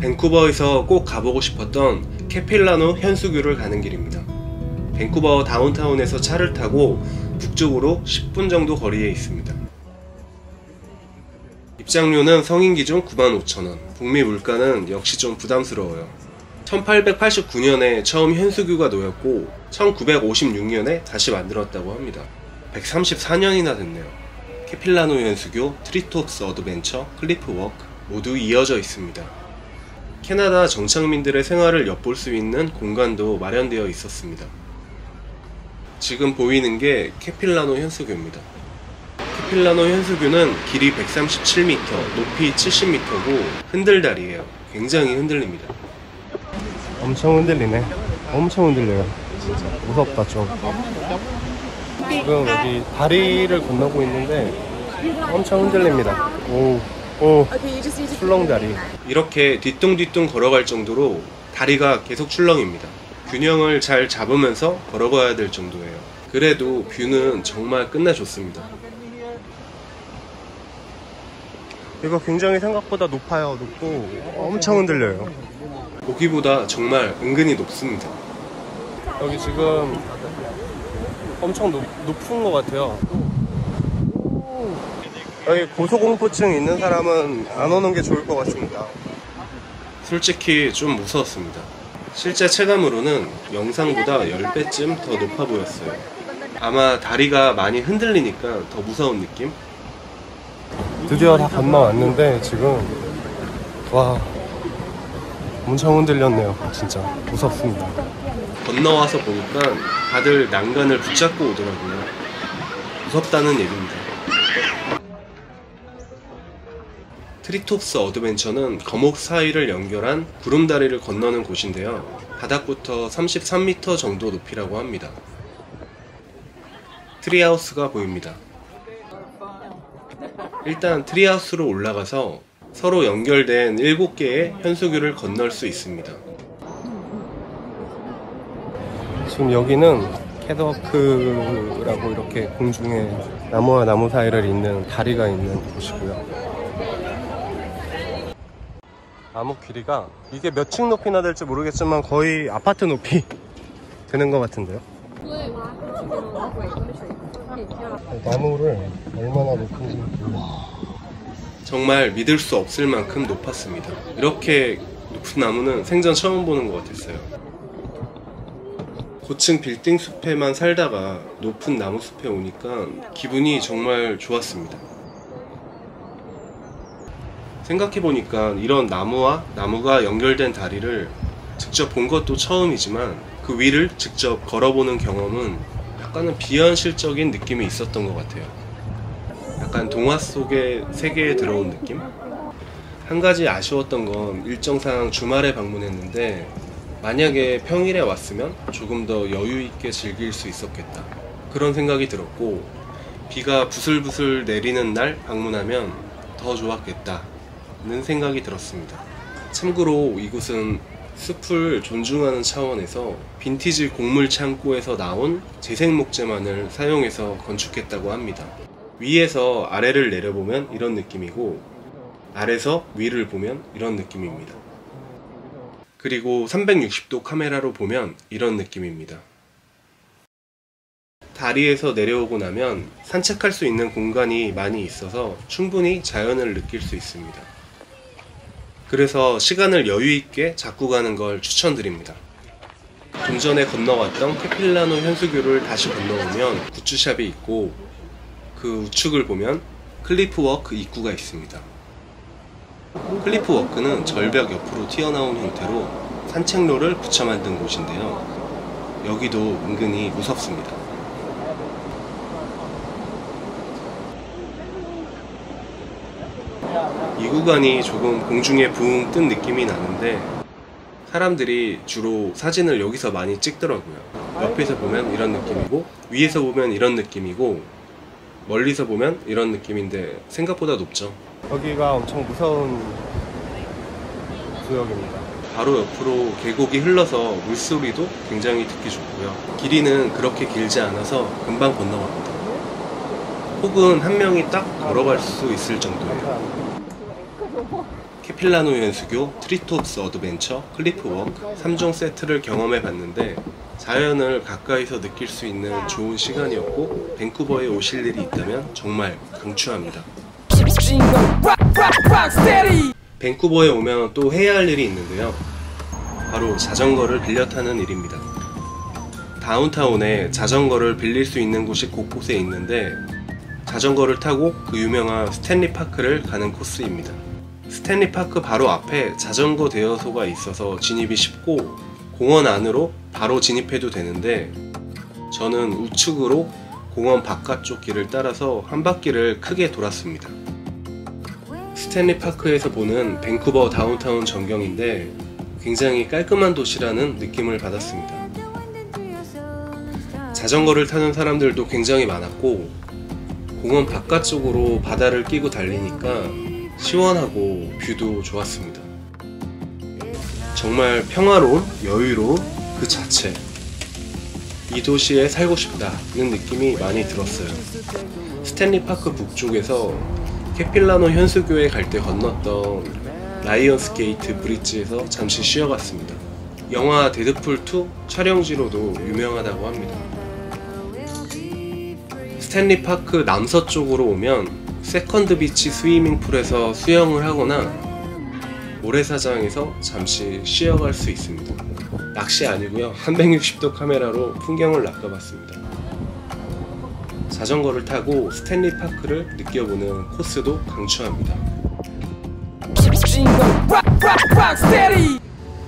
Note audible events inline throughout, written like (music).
밴쿠버에서 꼭 가보고 싶었던 캐필라노 현수교를 가는 길입니다. 밴쿠버 다운타운에서 차를 타고 북쪽으로 10분 정도 거리에 있습니다. 입장료는 성인 기준 95,000원, 북미 물가는 역시 좀 부담스러워요. 1889년에 처음 현수교가 놓였고 1956년에 다시 만들었다고 합니다. 134년이나 됐네요. 캐필라노 현수교, 트리톱스 어드벤처, 클리프 워크 모두 이어져 있습니다. 캐나다 정착민들의 생활을 엿볼 수 있는 공간도 마련되어 있었습니다. 지금 보이는 게 캐필라노 현수교입니다. 캐필라노 현수교는 길이 137m, 높이 70m고 흔들다리예요. 굉장히 흔들립니다. 엄청 흔들리네. 엄청 흔들려요. 진짜 무섭다 좀. 지금 여기 다리를 건너고 있는데 엄청 흔들립니다. 오, 오, 출렁다리. 이렇게 뒤뚱뒤뚱 걸어갈 정도로 다리가 계속 출렁입니다. 균형을 잘 잡으면서 걸어가야 될 정도예요. 그래도 뷰는 정말 끝내 좋습니다. 이거 굉장히 생각보다 높아요. 높고 엄청 흔들려요. 보기보다 정말 은근히 높습니다. 여기 지금 엄청 높, 높은 것 같아요. 여기 고소공포증 있는 사람은 안 오는 게 좋을 것 같습니다. 솔직히 좀 무서웠습니다. 실제 체감으로는 영상보다 10배쯤 더 높아 보였어요. 아마 다리가 많이 흔들리니까 더 무서운 느낌? 드디어 다 건너왔는데 지금 와 엄청 흔들렸네요 진짜 무섭습니다 건너와서 보니까 다들 난간을 붙잡고 오더라고요 무섭다는 얘기입니다 트리톱스 어드벤처는 거목 사이를 연결한 구름다리를 건너는 곳인데요 바닥부터 33m 정도 높이라고 합니다 treehouse가 보입니다 일단 treehouse로 올라가서 서로 연결된 7개의 현수교를 건널 수 있습니다. 지금 여기는 캐더크라고 이렇게 공중에 나무와 나무 사이를 잇는 다리가 있는 곳이고요. 나무 길이가 이게 몇 층 높이나 될지 모르겠지만 거의 아파트 높이 (laughs) 되는 것 같은데요. 나무를 얼마나 높은지 정말 믿을 수 없을 만큼 높았습니다. 이렇게 높은 나무는 생전 처음 보는 것 같았어요. 고층 빌딩 숲에만 살다가 높은 나무 숲에 오니까 기분이 정말 좋았습니다. 생각해보니까 이런 나무와 나무가 연결된 다리를 직접 본 것도 처음이지만 그 위를 직접 걸어보는 경험은 약간은 비현실적인 느낌이 있었던 것 같아요. 약간 동화 속의 세계에 들어온 느낌? 한 가지 아쉬웠던 건 일정상 주말에 방문했는데 만약에 평일에 왔으면 조금 더 여유 있게 즐길 수 있었겠다. 그런 생각이 들었고 비가 부슬부슬 내리는 날 방문하면 더 좋았겠다 는 생각이 들었습니다. 참고로 이곳은 숲을 존중하는 차원에서 빈티지 곡물 창고에서 나온 재생 목재만을 사용해서 건축했다고 합니다. 위에서 아래를 내려보면 이런 느낌이고 아래서 위를 보면 이런 느낌입니다. 그리고 360도 카메라로 보면 이런 느낌입니다. 다리에서 내려오고 나면 산책할 수 있는 공간이 많이 있어서 충분히 자연을 느낄 수 있습니다. 그래서 시간을 여유 있게 잡고 가는 걸 추천드립니다. 좀 전에 건너왔던 캐필라노 현수교를 다시 건너오면 굿즈샵이 있고 그 우측을 보면 클리프 워크 입구가 있습니다. 클리프 워크는 절벽 옆으로 튀어나온 형태로 산책로를 붙여 만든 곳인데요. 여기도 은근히 무섭습니다. 이 구간이 조금 공중에 붕 뜬 느낌이 나는데 사람들이 주로 사진을 여기서 많이 찍더라고요. 옆에서 보면 이런 느낌이고 위에서 보면 이런 느낌이고 멀리서 보면 이런 느낌인데 생각보다 높죠. 여기가 엄청 무서운 구역입니다. 바로 옆으로 계곡이 흘러서 물소리도 굉장히 듣기 좋고요. 길이는 그렇게 길지 않아서 금방 건너갑니다. 폭은 한 명이 딱 걸어갈 수 있을 정도예요. 캐필라노 현수교, 트리톱스 어드벤처, 클리프워크 3종 세트를 경험해 봤는데 자연을 가까이서 느낄 수 있는 좋은 시간이었고 밴쿠버에 오실 일이 있다면 정말 강추합니다. 밴쿠버에 오면 또 해야 할 일이 있는데요. 바로 자전거를 빌려 타는 일입니다. 다운타운에 자전거를 빌릴 수 있는 곳이 곳곳에 있는데 자전거를 타고 그 유명한 스탠리 파크를 가는 코스입니다. 스탠리 파크 바로 앞에 자전거 대여소가 있어서 진입이 쉽고 공원 안으로 바로 진입해도 되는데 저는 우측으로 공원 바깥쪽 길을 따라서 한 바퀴를 크게 돌았습니다. 스탠리 파크에서 보는 밴쿠버 다운타운 전경인데 굉장히 깔끔한 도시라는 느낌을 받았습니다. 자전거를 타는 사람들도 굉장히 많았고 공원 바깥쪽으로 바다를 끼고 달리니까 시원하고 view도 좋았습니다. 정말 평화로운 여유로운 그 자체. 이 도시에 살고 싶다는 느낌이 많이 들었어요. 스탠리 파크 북쪽에서 캐필라노 현수교에 갈 때 건넜던 라이언스 게이트 브릿지에서 잠시 쉬어갔습니다. 영화 데드풀 2 촬영지로도 유명하다고 합니다. 스탠리 파크 남서쪽으로 오면 세컨드 비치 스위밍풀에서 수영을 하거나 모래사장에서 잠시 쉬어갈 수 있습니다. 낚시 아니고요. 360도 카메라로 풍경을 낚아봤습니다. 자전거를 타고 스탠리 파크를 느껴보는 코스도 강추합니다.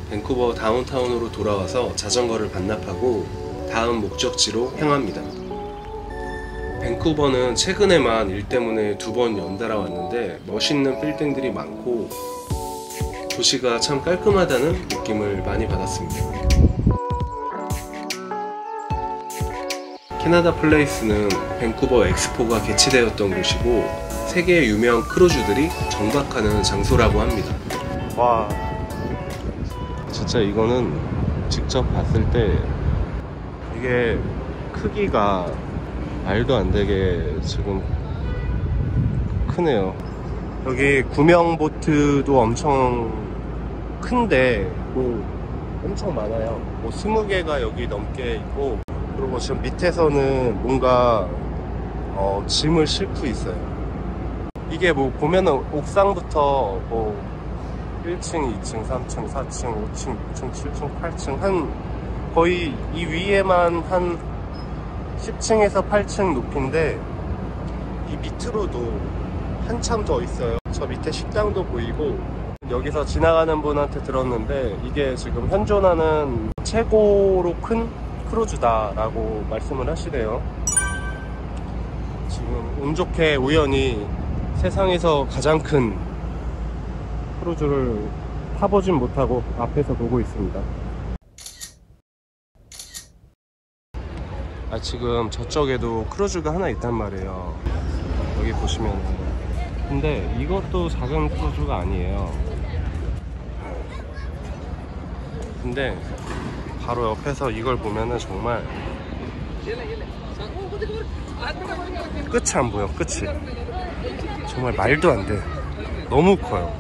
밴쿠버 다운타운으로 돌아와서 자전거를 반납하고 다음 목적지로 향합니다. 밴쿠버는 최근에만 일 때문에 두 번 연달아 왔는데 멋있는 빌딩들이 많고 도시가 참 깔끔하다는 느낌을 많이 받았습니다. 캐나다 플레이스는 밴쿠버 엑스포가 개최되었던 곳이고 세계 유명 크루즈들이 정박하는 장소라고 합니다. 와, 진짜 이거는 직접 봤을 때 이게 크기가 말도 안 되게 지금 크네요. 여기 구명 보트도 엄청 큰데 뭐 엄청 많아요. 뭐 20개가 여기 넘게 있고 그리고 지금 밑에서는 뭔가 어, 짐을 싣고 있어요. 이게 뭐 보면은 옥상부터 뭐 1층, 2층, 3층, 4층, 5층, 6층, 7층, 8층 한 거의 이 위에만 한 10층에서 8층 높이인데 이 밑으로도 한참 더 있어요. 저 밑에 식당도 보이고 여기서 지나가는 분한테 들었는데 이게 지금 현존하는 최고로 큰 크루즈다 라고 말씀을 하시네요. 지금 운 좋게 우연히 세상에서 가장 큰 크루즈를 타보진 못하고 앞에서 보고 있습니다. 아, 지금 저쪽에도 크루즈가 하나 있단 말이에요. 여기 보시면. 근데 이것도 작은 크루즈가 아니에요. 근데 바로 옆에서 이걸 보면은 정말 끝이 안 보여 끝이 정말 말도 안 돼 너무 커요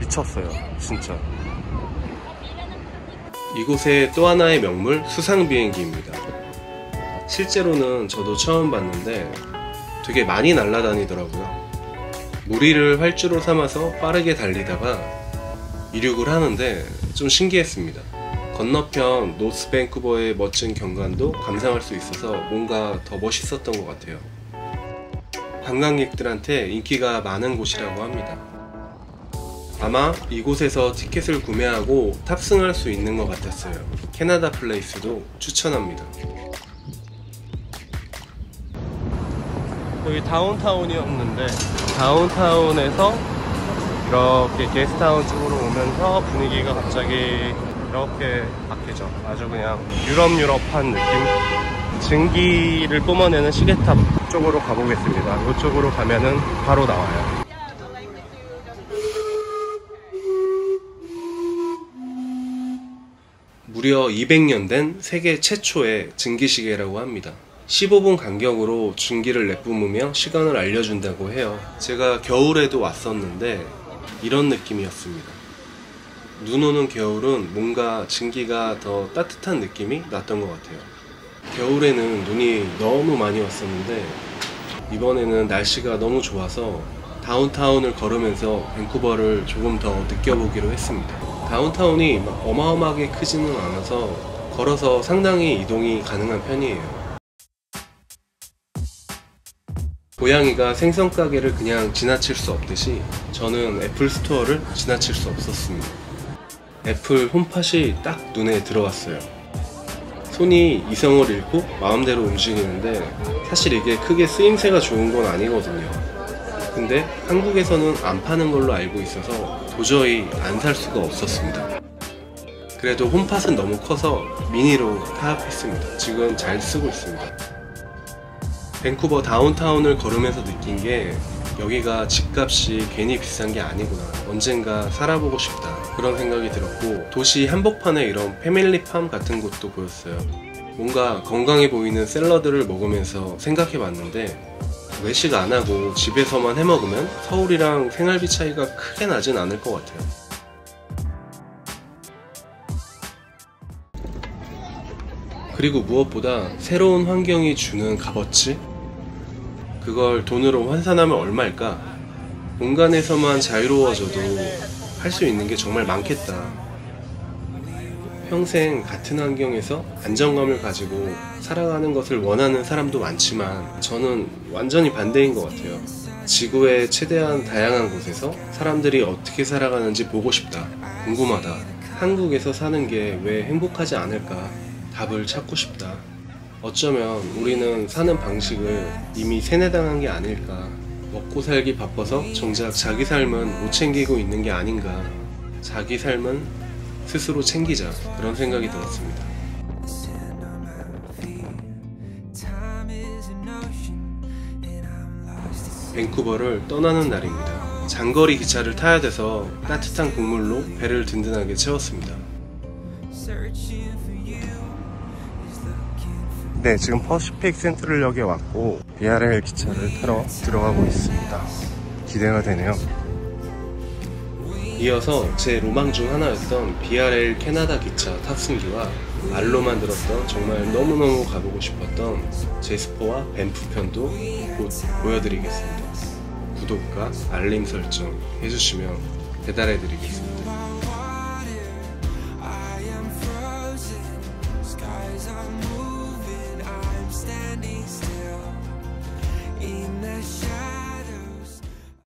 미쳤어요 진짜 이곳의 또 하나의 명물 수상 비행기입니다 실제로는 저도 처음 봤는데 되게 많이 날아다니더라고요 무리를 활주로 삼아서 빠르게 달리다가 이륙을 하는데 좀 신기했습니다. 건너편 노스 밴쿠버의 멋진 경관도 감상할 수 있어서 뭔가 더 멋있었던 것 같아요. 관광객들한테 인기가 많은 곳이라고 합니다. 아마 이곳에서 티켓을 구매하고 탑승할 수 있는 것 같았어요. 캐나다 플레이스도 추천합니다. 여기 다운타운이었는데 다운타운에서 이렇게 게스트하우스 쪽으로 오면서 분위기가 갑자기 이렇게 바뀌죠. 아주 그냥 유럽 유럽한 느낌. 증기를 뿜어내는 시계탑 쪽으로 가보겠습니다. 이쪽으로 가면은 바로 나와요. 무려 200년 된 세계 최초의 증기시계라고 합니다. 15분 간격으로 중기를 내뿜으며 시간을 알려준다고 해요. 제가 겨울에도 왔었는데 이런 느낌이었습니다. 눈 오는 겨울은 뭔가 증기가 더 따뜻한 느낌이 났던 것 같아요. 겨울에는 눈이 너무 많이 왔었는데 이번에는 날씨가 너무 좋아서 다운타운을 걸으면서 밴쿠버를 조금 더 느껴보기로 했습니다. 다운타운이 막 어마어마하게 크지는 않아서 걸어서 상당히 이동이 가능한 편이에요. 고양이가 생선 가게를 그냥 지나칠 수 없듯이 저는 애플 스토어를 지나칠 수 없었습니다. 애플 홈팟이 딱 눈에 들어왔어요. 손이 이성을 잃고 마음대로 움직이는데 사실 이게 크게 쓰임새가 좋은 건 아니거든요. 근데 한국에서는 안 파는 걸로 알고 있어서 도저히 안 살 수가 없었습니다. 그래도 홈팟은 너무 커서 미니로 타협했습니다. 지금 잘 쓰고 있습니다. 밴쿠버 다운타운을 걸으면서 느낀 게 여기가 집값이 괜히 비싼 게 아니구나. 언젠가 살아보고 싶다. 그런 생각이 들었고 도시 한복판에 이런 패밀리팜 같은 곳도 보였어요. 뭔가 건강해 보이는 샐러드를 먹으면서 생각해 봤는데 외식 안 하고 집에서만 해 먹으면 서울이랑 생활비 차이가 크게 나진 않을 것 같아요. 그리고 무엇보다 새로운 환경이 주는 값어치? 그걸 돈으로 환산하면 얼마일까? 공간에서만 자유로워져도 할 수 있는 게 정말 많겠다. 평생 같은 환경에서 안정감을 가지고 살아가는 것을 원하는 사람도 많지만 저는 완전히 반대인 것 같아요. 지구의 최대한 다양한 곳에서 사람들이 어떻게 살아가는지 보고 싶다. 궁금하다. 한국에서 사는 게 왜 행복하지 않을까? 답을 찾고 싶다. 어쩌면 우리는 사는 방식을 이미 세뇌당한 게 아닐까. 먹고 살기 바빠서 정작 자기 삶은 못 챙기고 있는 게 아닌가. 자기 삶은 스스로 챙기자. 그런 생각이 들었습니다. 밴쿠버를 떠나는 날입니다. 장거리 기차를 타야 돼서 따뜻한 국물로 배를 든든하게 채웠습니다. 네, 지금 퍼시픽 센트럴역에 왔고 BRL 기차를 타러 들어가고 있습니다. 기대가 되네요. 이어서 제 로망 중 하나였던 BRL 캐나다 기차 탑승기와 말로만 들었던 정말 너무너무 가보고 싶었던 제스퍼와 밴프 편도 곧 보여드리겠습니다. 구독과 알림 설정 해주시면 배달해드리겠습니다.